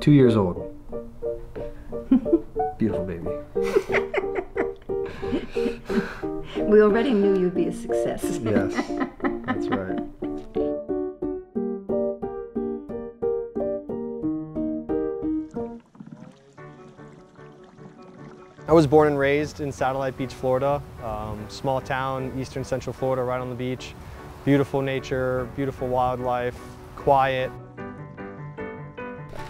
Two years old. Beautiful baby. We already knew you'd be a success. Yes, that's right. I was born and raised in Satellite Beach, Florida. Um, small town, eastern central Florida, right on the beach. Beautiful nature, beautiful wildlife, quiet.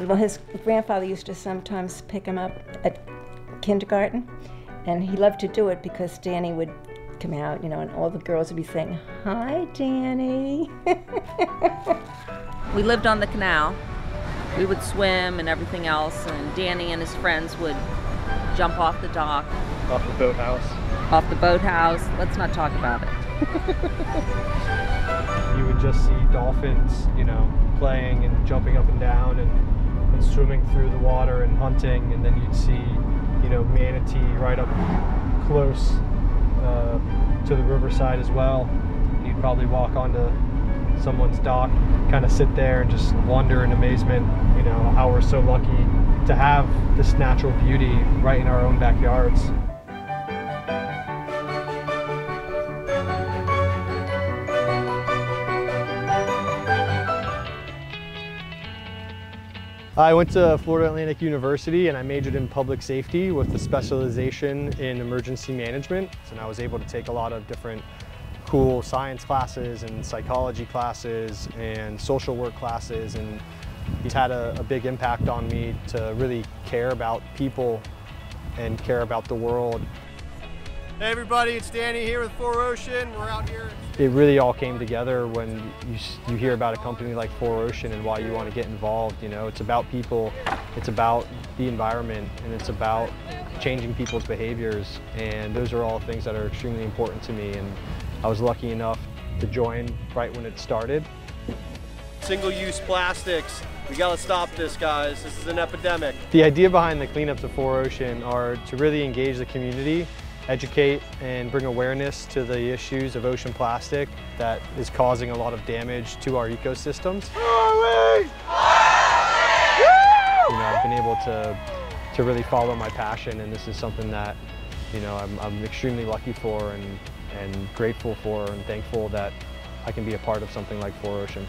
Well, his grandfather used to sometimes pick him up at kindergarten, and he loved to do it because Danny would come out, you know, and all the girls would be saying, Hi, Danny. We lived on the canal. We would swim and everything else, and Danny and his friends would jump off the dock, Off the boathouse. off the boathouse. Let's not talk about it. You would just see dolphins, you know, playing and jumping up and down and, and swimming through the water and hunting. And then you'd see, you know, manatee right up close uh, to the riverside as well. You'd probably walk onto someone's dock, kind of sit there and just wonder in amazement, you know, how we're so lucky to have this natural beauty right in our own backyards. I went to Florida Atlantic University and I majored in public safety with a specialization in emergency management. And I was able to take a lot of different cool science classes and psychology classes and social work classes and he's had a, a big impact on me to really care about people and care about the world. Hey everybody, it's Danny here with 4ocean. We're out here. It really all came together when you, you hear about a company like 4ocean and why you want to get involved. You know, it's about people, it's about the environment, and it's about changing people's behaviors. And those are all things that are extremely important to me. And I was lucky enough to join right when it started. Single-use plastics. We gotta stop this, guys. This is an epidemic. The idea behind the cleanups of 4ocean are to really engage the community, educate and bring awareness to the issues of ocean plastic that is causing a lot of damage to our ecosystems. You know, I've been able to, to really follow my passion and this is something that, you know, I'm, I'm extremely lucky for and, and grateful for and thankful that I can be a part of something like 4ocean.